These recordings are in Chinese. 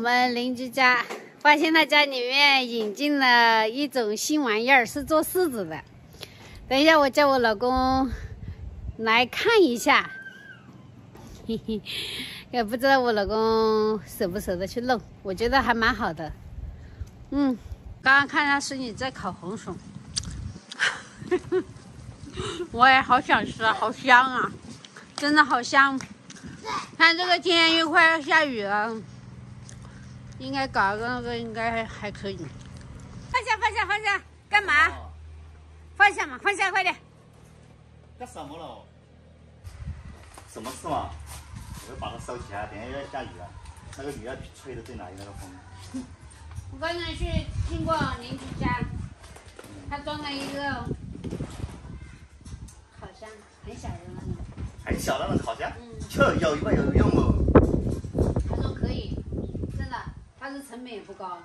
我们邻居家，发现他家里面引进了一种新玩意儿，是做柿子的。等一下，我叫我老公来看一下。嘿嘿，也不知道我老公舍不舍得去弄，我觉得还蛮好的。嗯，刚刚看他是你在烤红薯，我也好想吃啊，好香啊，真的好香。看这个天又快要下雨了。应该搞个那个应该还还可以。放下放下放下，干嘛？放下嘛，放下快点。干什么了？什么事嘛？我要把它收起来，等下要下雨了，那个雨要吹的最哪里那个风。我刚才去经过邻居家，他装了一个烤箱，很小的那种。很小的那种烤箱？嗯。就有一个有用哦。它是成本也不高，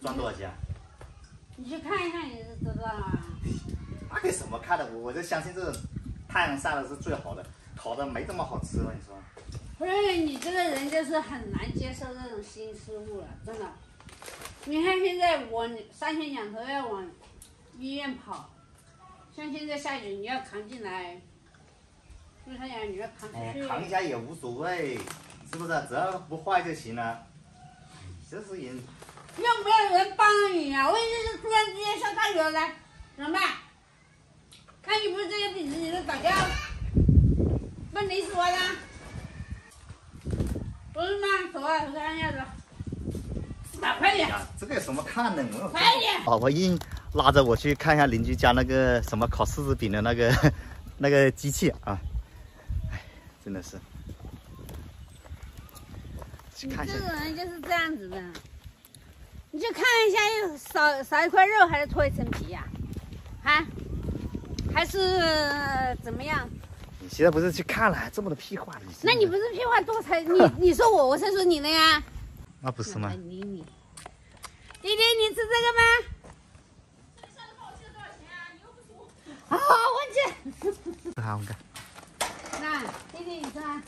装多少钱？你去看一看，你就知道了。那给什么看的？我我就相信这种太阳晒的是最好的，烤的没这么好吃了，你说？不是你这个人就是很难接受这种新事物了，真的。你看现在我三天两头要往医院跑，像现在下雨你要扛进来，就太阳你要扛出去。扛一下也无所谓，是不是？只要不坏就行了。这是人，又没有人帮你啊！我就是突然之间下大雨了，来怎么办？看你不是这个笔直你都打掉，不淋死我了？不是吗？走啊，看一下子，快点！这个有什么看的？我快点！老婆硬拉着我去看一下邻居家那个什么烤柿子饼的那个 那个机器啊！哎，真的是。你这个人就是这样子的，你就看一下，又少少一块肉，还是脱一层皮呀？啊？还是怎么样？你现在不是去看了，还这么多屁话？那你不是屁话多才？你 你说我，我才说你的呀？那不是吗？理你。弟弟，你吃这个吗？好，忘记。好，我看。那弟弟，你吃啊？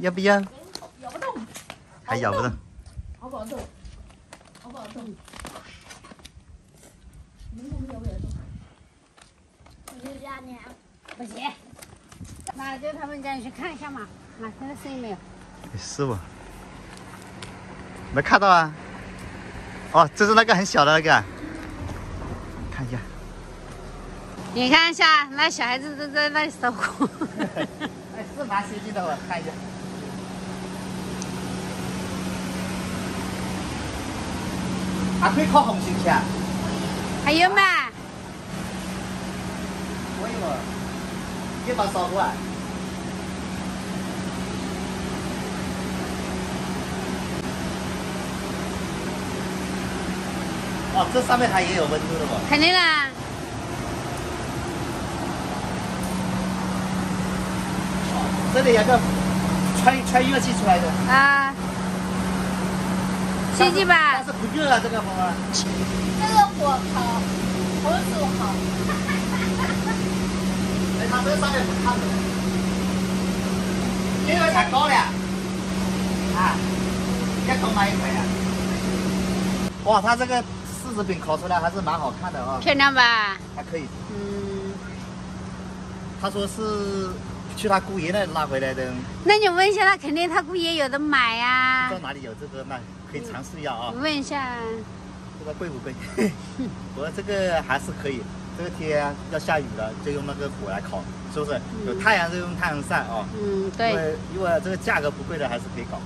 要不要？咬不动，还咬不动，好不好动？好不好动？你咬不咬动？我就家呢，不行。那就他们家去看一下嘛。啊，听到声音没有？没事不？没看到啊。哦，这是那个很小的那个，看一下。你看一下，那小孩子都在那里烧火。哎，是蛮先进的，我看一下。还可以烤红心去啊？还有吗？可以嘛？你把烧过来。哦，这上面它也有温度的不？肯定啦。这里有个穿穿热气出来的。啊。洗洗吧。不热啊，这个风。这个火烤，红薯好。哎，它这上面不烫的。这个太高了。啊，要多买一块啊。哇，他这个柿子饼烤出来还是蛮好看的啊。漂亮吧？还可以。嗯。他说是去他姑爷那拉回来的。那你问一下他，肯定他姑爷有的买呀。不知道哪里有这个卖。可以尝试一下啊！问一下，不知道贵不贵？我这个还是可以。这个天要下雨了，就用那个火来烤，是不是？有太阳就用太阳晒啊。嗯，对。因为因为这个价格不贵的，还是可以搞的。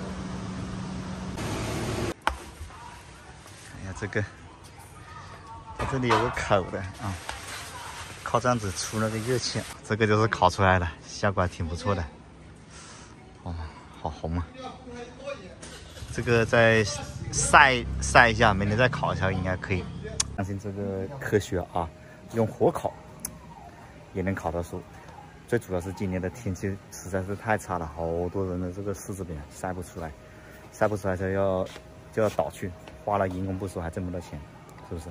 哎呀这个，它这里有个口的啊，靠这样子出那个热气，这个就是烤出来的，效果还挺不错的。哦，好红啊！这个再晒晒一下，明天再烤一下，应该可以。相信这个科学啊，用火烤也能烤到熟。最主要是今年的天气实在是太差了，好多人的这个柿子饼晒不出来，晒不出来就要就要倒去，花了人工不说还挣不到钱，是不是？